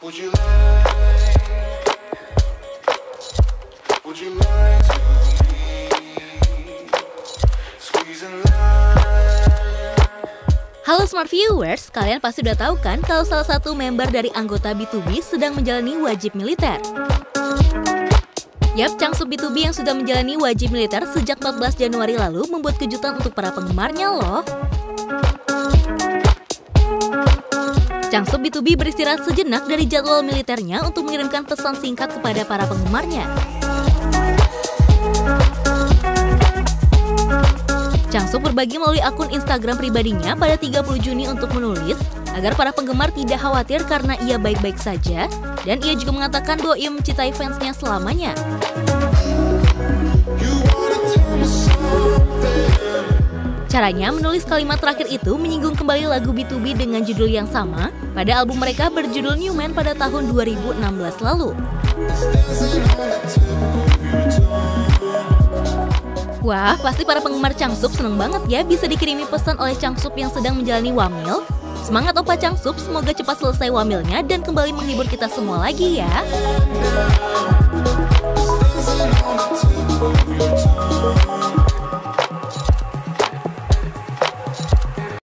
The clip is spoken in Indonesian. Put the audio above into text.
Would you lie? Would you lie to me? Squeezing line. Halo Smart Viewers, kalian pasti udah tahu kan kalau salah satu member dari anggota B2B sedang menjalani wajib militer. Yap, Changsup B2B yang sudah menjalani wajib militer sejak 14 Januari lalu membuat kejutan untuk para penggemarnya loh. Changsup B2B beristirahat sejenak dari jadwal militernya untuk mengirimkan pesan singkat kepada para penggemarnya. Changsup berbagi melalui akun Instagram pribadinya pada 30 Juni untuk menulis agar para penggemar tidak khawatir karena ia baik-baik saja dan ia juga mengatakan bahwa ia mencintai fansnya selamanya. Caranya menulis kalimat terakhir itu menyinggung kembali lagu B2B dengan judul yang sama pada album mereka berjudul New Man pada tahun 2016 lalu. Wah, pasti para penggemar Changsup seneng banget ya bisa dikirimi pesan oleh Changsup yang sedang menjalani wamil. Semangat Opa Changsup, semoga cepat selesai wamilnya dan kembali menghibur kita semua lagi ya.